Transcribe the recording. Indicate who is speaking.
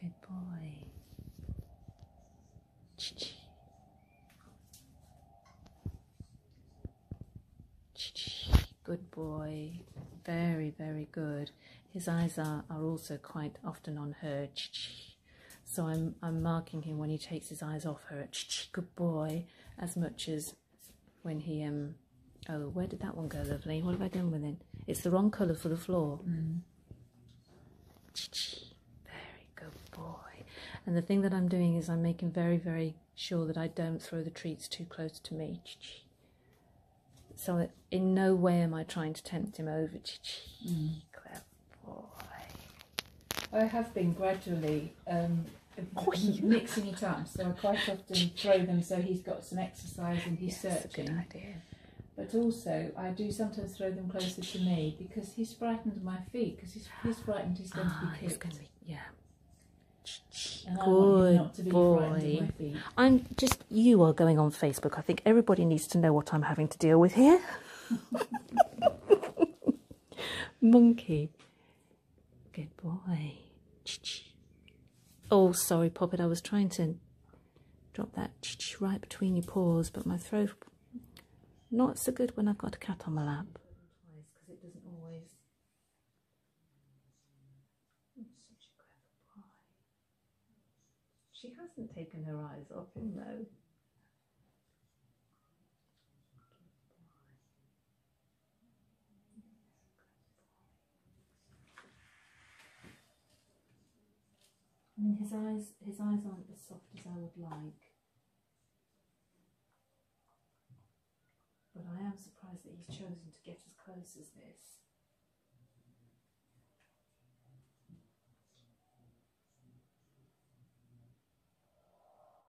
Speaker 1: Good boy. Good boy. Very, very good. His eyes are, are also quite often on her. So I'm, I'm marking him when he takes his eyes off her. Good boy. As much as when he, um, oh, where did that one go, lovely? What have I done with it? It's the wrong colour for the floor. Very good boy. And the thing that I'm doing is I'm making very, very sure that I don't throw the treats too close to me. So in no way am I trying to tempt him over. Clever boy.
Speaker 2: I have been gradually um, mixing it up, so I quite often throw them so he's got some exercise and he's
Speaker 1: Yes, a good
Speaker 2: searching.
Speaker 1: idea.
Speaker 2: But also, I do sometimes throw them closer to me because he's frightened of my feet because he's, he's frightened he's going
Speaker 1: Ah,
Speaker 2: to be kicked.
Speaker 1: be, yeah.
Speaker 2: And I want him
Speaker 1: Good
Speaker 2: not to be frightened
Speaker 1: boy.
Speaker 2: of my feet.
Speaker 1: I'm just, you are going on Facebook. I think everybody needs to know what I'm having to deal with here. Monkey. Good boy. Oh, sorry, Poppet. I was trying to drop that right between your paws, but my throat not so good when I've got a cat on my lap. She hasn't taken her eyes off him, though.
Speaker 2: Mean, his eyes, his eyes aren't as soft as I would like. But I am surprised that he's chosen to get as close as this.